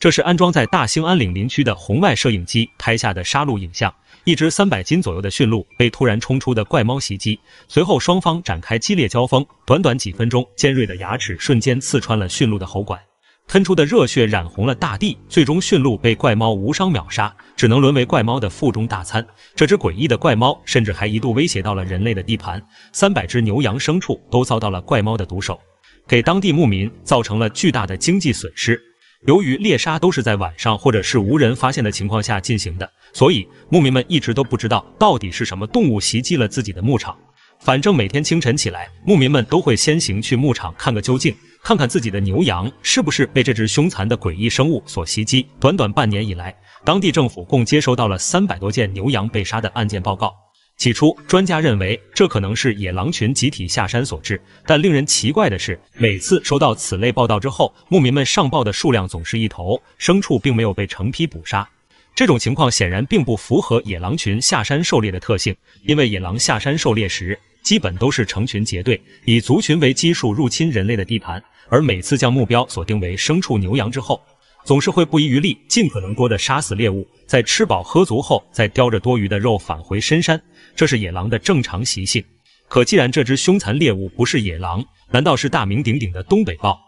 这是安装在大兴安岭林区的红外摄影机拍下的杀戮影像。一只三百斤左右的驯鹿被突然冲出的怪猫袭击，随后双方展开激烈交锋。短短几分钟，尖锐的牙齿瞬间刺穿了驯鹿的喉管，喷出的热血染红了大地。最终，驯鹿被怪猫无伤秒杀，只能沦为怪猫的腹中大餐。这只诡异的怪猫甚至还一度威胁到了人类的地盘，三百只牛羊牲畜都遭到了怪猫的毒手，给当地牧民造成了巨大的经济损失。由于猎杀都是在晚上或者是无人发现的情况下进行的，所以牧民们一直都不知道到底是什么动物袭击了自己的牧场。反正每天清晨起来，牧民们都会先行去牧场看个究竟，看看自己的牛羊是不是被这只凶残的诡异生物所袭击。短短半年以来，当地政府共接收到了三百多件牛羊被杀的案件报告。起初，专家认为这可能是野狼群集体下山所致，但令人奇怪的是，每次收到此类报道之后，牧民们上报的数量总是一头牲畜并没有被成批捕杀。这种情况显然并不符合野狼群下山狩猎的特性，因为野狼下山狩猎时，基本都是成群结队，以族群为基数入侵人类的地盘，而每次将目标锁定为牲畜牛羊之后。总是会不遗余力，尽可能多的杀死猎物，在吃饱喝足后，再叼着多余的肉返回深山，这是野狼的正常习性。可既然这只凶残猎物不是野狼，难道是大名鼎鼎的东北豹？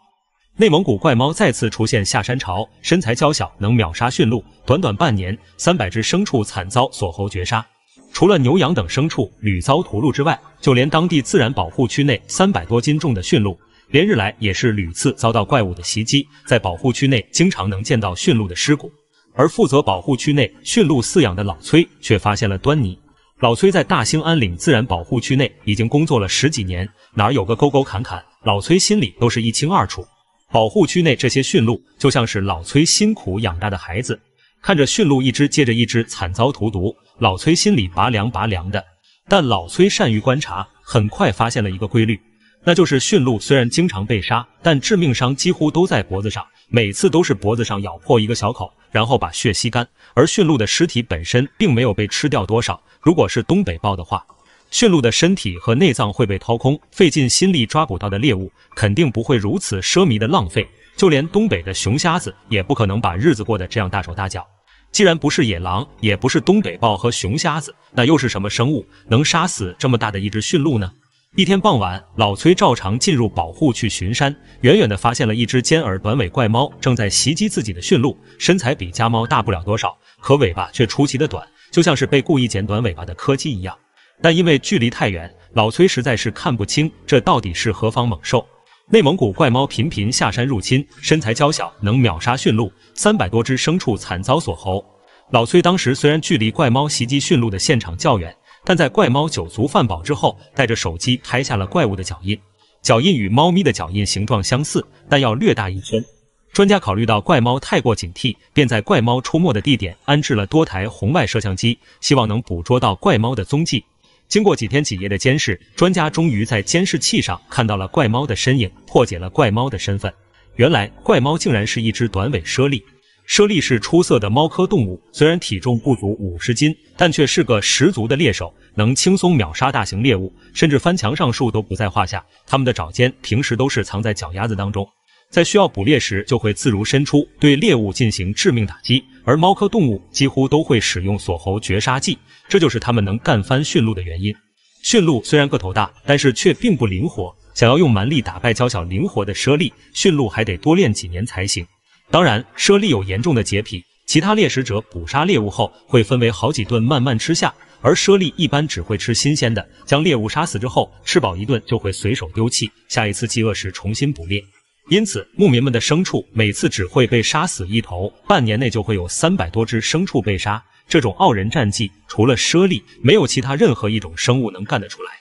内蒙古怪猫再次出现下山潮，身材娇小，能秒杀驯鹿。短短半年，三百只牲畜惨遭锁喉绝杀。除了牛羊等牲畜屡遭屠戮之外，就连当地自然保护区内三百多斤重的驯鹿。连日来也是屡次遭到怪物的袭击，在保护区内经常能见到驯鹿的尸骨，而负责保护区内驯鹿饲养的老崔却发现了端倪。老崔在大兴安岭自然保护区内已经工作了十几年，哪有个沟沟坎坎，老崔心里都是一清二楚。保护区内这些驯鹿就像是老崔辛苦养大的孩子，看着驯鹿一只接着一只惨遭荼毒，老崔心里拔凉拔凉的。但老崔善于观察，很快发现了一个规律。那就是驯鹿虽然经常被杀，但致命伤几乎都在脖子上，每次都是脖子上咬破一个小口，然后把血吸干。而驯鹿的尸体本身并没有被吃掉多少。如果是东北豹的话，驯鹿的身体和内脏会被掏空，费尽心力抓捕到的猎物肯定不会如此奢靡的浪费。就连东北的熊瞎子也不可能把日子过得这样大手大脚。既然不是野狼，也不是东北豹和熊瞎子，那又是什么生物能杀死这么大的一只驯鹿呢？一天傍晚，老崔照常进入保护去巡山，远远的发现了一只尖耳短尾怪猫正在袭击自己的驯鹿。身材比家猫大不了多少，可尾巴却出奇的短，就像是被故意剪短尾巴的柯基一样。但因为距离太远，老崔实在是看不清这到底是何方猛兽。内蒙古怪猫频频下山入侵，身材娇小，能秒杀驯鹿，三百多只牲畜惨遭锁喉。老崔当时虽然距离怪猫袭击驯鹿的现场较远。但在怪猫酒足饭饱之后，带着手机拍下了怪物的脚印。脚印与猫咪的脚印形状相似，但要略大一圈。专家考虑到怪猫太过警惕，便在怪猫出没的地点安置了多台红外摄像机，希望能捕捉到怪猫的踪迹。经过几天几夜的监视，专家终于在监视器上看到了怪猫的身影，破解了怪猫的身份。原来，怪猫竟然是一只短尾猞猁。猞猁是出色的猫科动物，虽然体重不足五十斤，但却是个十足的猎手，能轻松秒杀大型猎物，甚至翻墙上树都不在话下。它们的爪尖平时都是藏在脚丫子当中，在需要捕猎时就会自如伸出，对猎物进行致命打击。而猫科动物几乎都会使用锁喉绝杀技，这就是它们能干翻驯鹿的原因。驯鹿虽然个头大，但是却并不灵活，想要用蛮力打败娇小灵活的猞猁，驯鹿还得多练几年才行。当然，猞猁有严重的洁癖，其他猎食者捕杀猎物后会分为好几顿慢慢吃下，而猞猁一般只会吃新鲜的，将猎物杀死之后吃饱一顿就会随手丢弃，下一次饥饿时重新捕猎。因此，牧民们的牲畜每次只会被杀死一头，半年内就会有三百多只牲畜被杀。这种傲人战绩，除了猞猁，没有其他任何一种生物能干得出来。